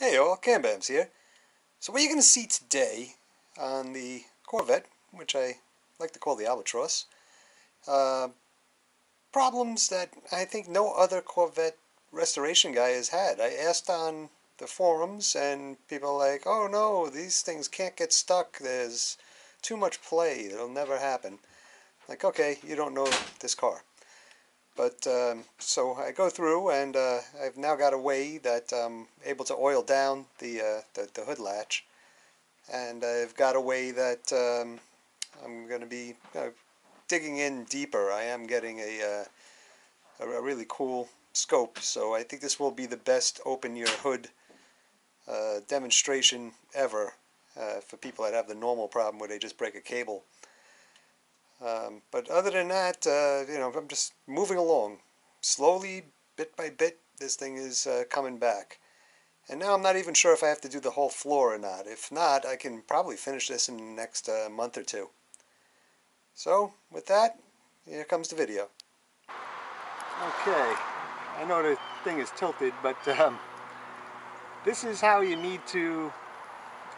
Hey all, Cambams here. So what you're going to see today on the Corvette, which I like to call the Albatross, uh, problems that I think no other Corvette restoration guy has had. I asked on the forums and people are like, oh no, these things can't get stuck, there's too much play, it'll never happen. Like, okay, you don't know this car. But um, so I go through and uh, I've now got a way that I'm able to oil down the, uh, the, the, hood latch. And I've got a way that um, I'm going to be uh, digging in deeper. I am getting a, uh, a, a, really cool scope. So I think this will be the best open your hood uh, demonstration ever uh, for people that have the normal problem where they just break a cable. Um, but other than that, uh, you know, I'm just moving along. Slowly, bit by bit, this thing is uh, coming back. And now I'm not even sure if I have to do the whole floor or not. If not, I can probably finish this in the next uh, month or two. So, with that, here comes the video. Okay, I know the thing is tilted, but um, this is how you need to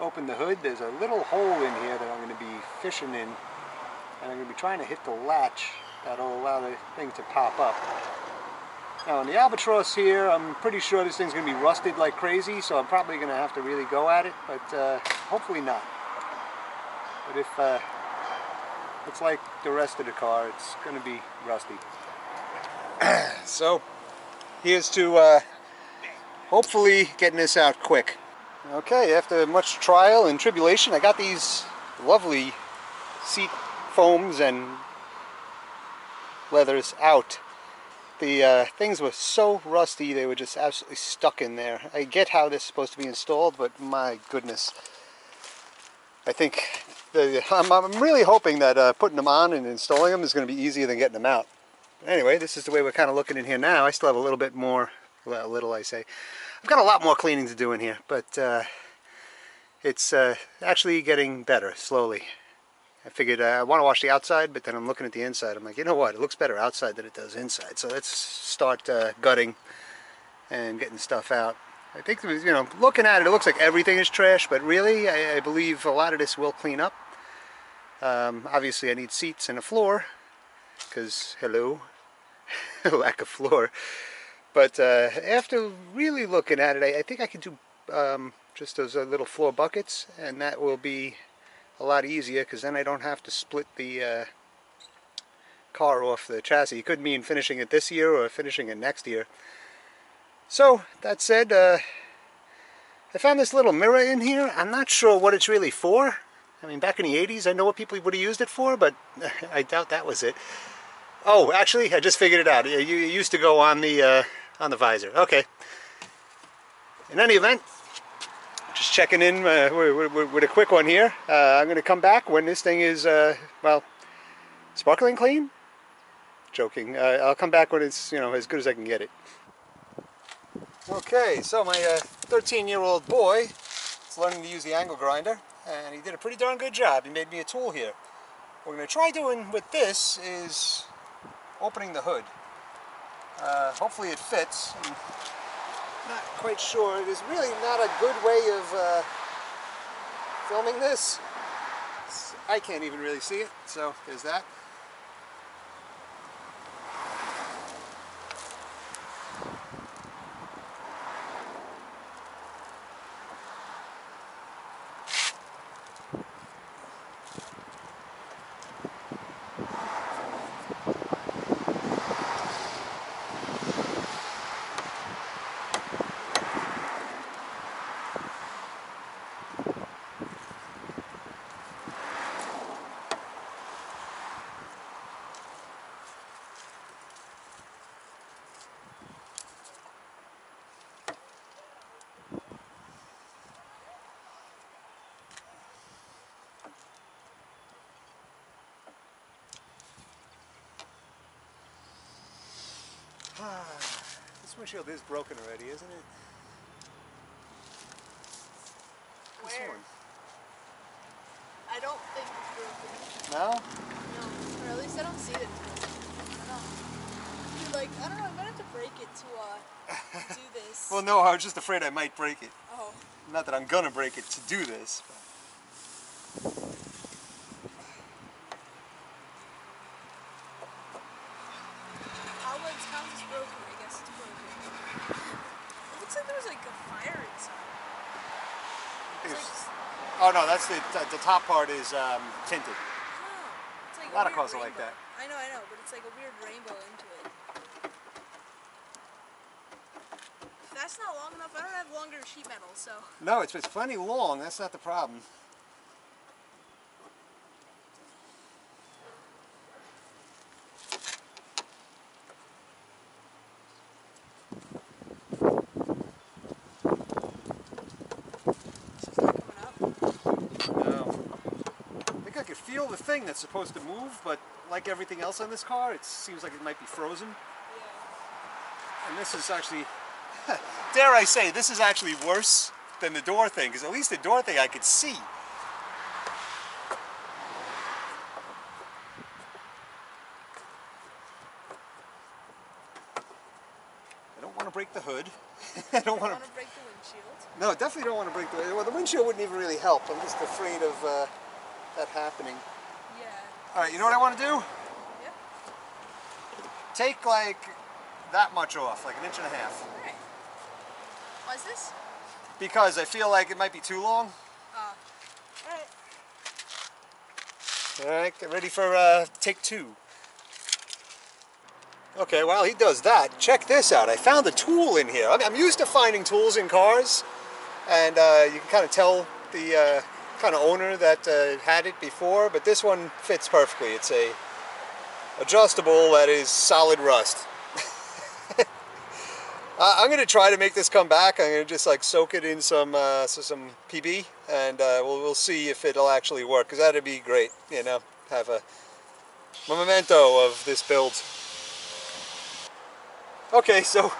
open the hood. There's a little hole in here that I'm going to be fishing in and I'm going to be trying to hit the latch that'll allow the thing to pop up. Now on the Albatross here, I'm pretty sure this thing's going to be rusted like crazy, so I'm probably going to have to really go at it, but uh, hopefully not. But if uh, it's like the rest of the car, it's going to be rusty. so here's to uh, hopefully getting this out quick. Okay, after much trial and tribulation, I got these lovely seat foams and leathers out. The uh, things were so rusty they were just absolutely stuck in there. I get how this is supposed to be installed, but my goodness. I think the, I'm, I'm, really hoping that uh, putting them on and installing them is going to be easier than getting them out. Anyway, this is the way we're kind of looking in here now. I still have a little bit more, well, little I say. I've got a lot more cleaning to do in here, but uh, it's uh, actually getting better slowly. I figured uh, I want to wash the outside, but then I'm looking at the inside. I'm like, you know what? It looks better outside than it does inside. So let's start uh, gutting and getting stuff out. I think, you know, looking at it, it looks like everything is trash, but really, I, I believe a lot of this will clean up. Um, obviously, I need seats and a floor, because, hello, lack of floor. But uh, after really looking at it, I, I think I can do um, just those uh, little floor buckets, and that will be a lot easier because then I don't have to split the uh, car off the chassis. It could mean finishing it this year or finishing it next year. So, that said, uh, I found this little mirror in here. I'm not sure what it's really for. I mean, back in the 80s, I know what people would have used it for, but I doubt that was it. Oh, actually, I just figured it out. You used to go on the, uh, on the visor. Okay. In any event, just checking in uh, with, with, a quick one here. Uh, I'm going to come back when this thing is, uh, well, sparkling clean? Joking. Uh, I'll come back when it's, you know, as good as I can get it. Okay, so my 13-year-old uh, boy is learning to use the angle grinder, and he did a pretty darn good job. He made me a tool here. What we're going to try doing with this is opening the hood. Uh, hopefully it fits not quite sure. It is really not a good way of uh, filming this. I can't even really see it, so there's that. This windshield is broken already, isn't it? This Where? one. I don't think it's broken. No? No, or at least I don't see it. I don't like, I don't know, I'm gonna have to break it to uh, do this. well, no, I was just afraid I might break it. Oh. Not that I'm gonna break it to do this. But. How much house is broken? I guess it's broken. Like there's like a fire inside. It's like, Oh no, that's the the top part is um, tinted. oh, it's like A lot of weird cars are like that. I know, I know, but it's like a weird rainbow into it. If that's not long enough. I don't have longer sheet metal, so. No, it's it's plenty long. That's not the problem. It's just not coming up. No. I think I could feel the thing that's supposed to move, but like everything else on this car, it seems like it might be frozen. Yeah. And this is actually, dare I say, this is actually worse than the door thing, because at least the door thing I could see. I don't want to break the hood. I don't want to break the windshield? No, definitely don't want to break the. Well, the windshield wouldn't even really help. I'm just afraid of uh, that happening. Yeah. All right, you know what I want to do? Yeah. Take like that much off, like an inch and a half, Alright. What is this? because I feel like it might be too long. Uh. Alright. All right, get ready for uh, take two. Okay, while he does that, check this out. I found a tool in here. I mean, I'm used to finding tools in cars, and uh, you can kind of tell the uh, kind of owner that uh, had it before, but this one fits perfectly. It's a adjustable that is solid rust. I'm gonna try to make this come back. I'm gonna just like soak it in some uh, so some PB, and uh, we'll we'll see if it'll actually work. Cause that'd be great, you know, have a, memento of this build. Okay, so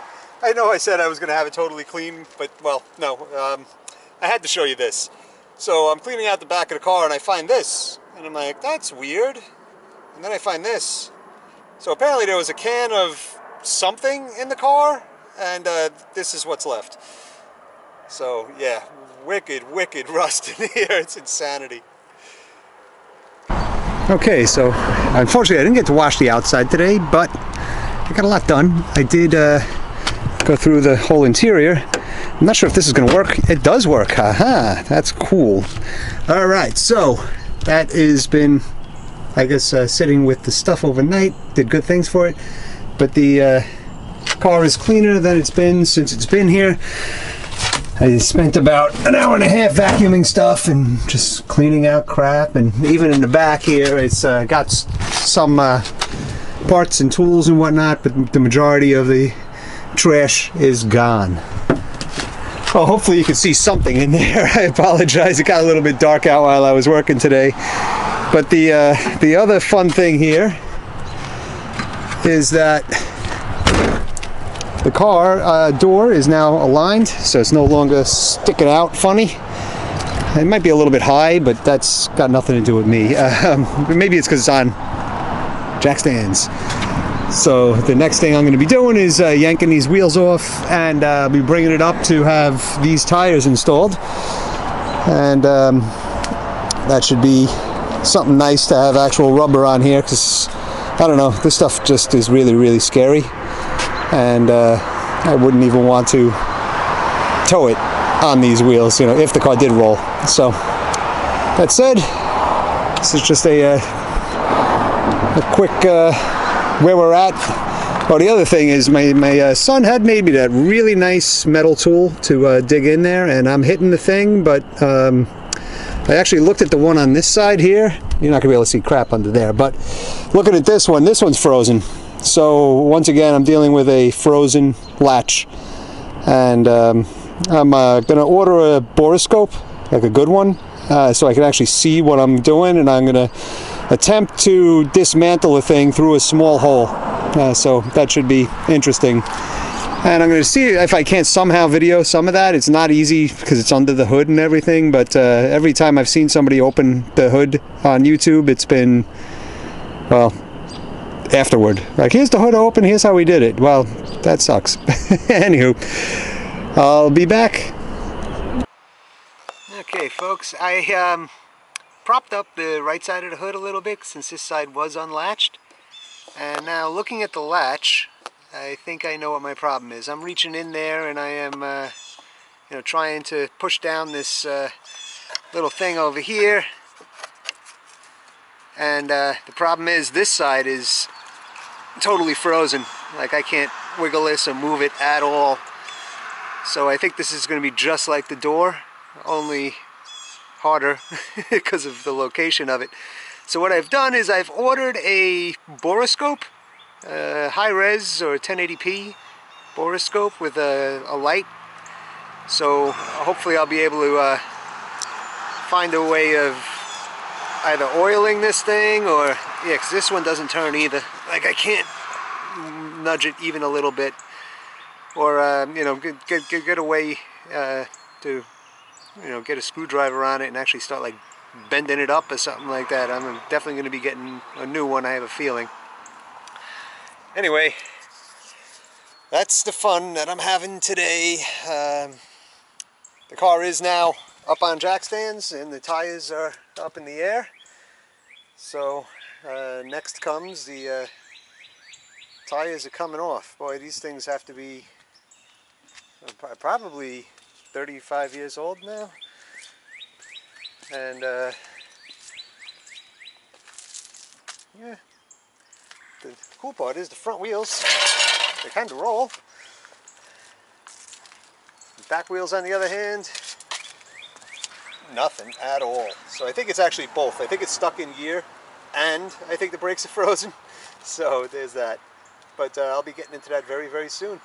I know I said I was gonna have it totally clean, but well, no, um, I had to show you this. So I'm cleaning out the back of the car, and I find this, and I'm like, that's weird. And then I find this. So apparently there was a can of something in the car, and uh, this is what's left. So yeah, wicked, wicked rust in here. It's insanity. Okay, so unfortunately I didn't get to wash the outside today, but I got a lot done. I did uh, go through the whole interior. I'm not sure if this is going to work. It does work. Haha, that's cool. All right, so that has been, I guess, uh, sitting with the stuff overnight. Did good things for it, but the uh, car is cleaner than it's been since it's been here. I spent about an hour and a half vacuuming stuff and just cleaning out crap. And even in the back here, it's uh, got some uh, parts and tools and whatnot, but the majority of the trash is gone. Oh, hopefully you can see something in there. I apologize. It got a little bit dark out while I was working today. But the uh, the other fun thing here is that the car uh, door is now aligned, so it's no longer sticking out funny. It might be a little bit high, but that's got nothing to do with me. Um, maybe it's because it's on jack stands. So the next thing I'm going to be doing is uh, yanking these wheels off, and uh, be bringing it up to have these tires installed, and um, that should be something nice to have actual rubber on here. Because I don't know, this stuff just is really, really scary and uh, I wouldn't even want to tow it on these wheels, you know, if the car did roll. So that said, this is just a, uh, a quick uh, where we're at. Oh, the other thing is my, my uh, son had made me that really nice metal tool to uh, dig in there, and I'm hitting the thing, but um, I actually looked at the one on this side here. You're not gonna be able to see crap under there, but looking at this one, this one's frozen. So once again, I'm dealing with a frozen latch, and um, I'm uh, gonna order a borescope, like a good one, uh, so I can actually see what I'm doing, and I'm gonna attempt to dismantle a thing through a small hole. Uh, so that should be interesting. And I'm going to see if I can't somehow video some of that. It's not easy because it's under the hood and everything, but uh, every time I've seen somebody open the hood on YouTube, it's been, well, afterward. Like, here's the hood open, here's how we did it. Well, that sucks. Anywho, I'll be back. Okay folks, I um, propped up the right side of the hood a little bit since this side was unlatched. And now looking at the latch, I think I know what my problem is. I'm reaching in there and I am uh, you know, trying to push down this uh, little thing over here. And uh, the problem is this side is totally frozen. Like I can't wiggle this or move it at all. So I think this is going to be just like the door, only harder because of the location of it. So what I've done is I've ordered a borescope, uh, high res or 1080p borescope with a, a, light. So hopefully I'll be able to uh, find a way of either oiling this thing or, yeah, because this one doesn't turn either. Like I can't nudge it even a little bit or uh, you know get, get, get a way uh, to you know get a screwdriver on it and actually start like bending it up or something like that I'm definitely going to be getting a new one I have a feeling. Anyway that's the fun that I'm having today. Um, the car is now up on jack stands and the tires are up in the air. So uh, next comes the uh, tires are coming off. Boy these things have to be probably 35 years old now. And uh, yeah, the cool part is the front wheels, they kind of roll. Back wheels on the other hand, nothing at all. So I think it's actually both. I think it's stuck in gear and I think the brakes are frozen. So there's that. But uh, I'll be getting into that very, very soon.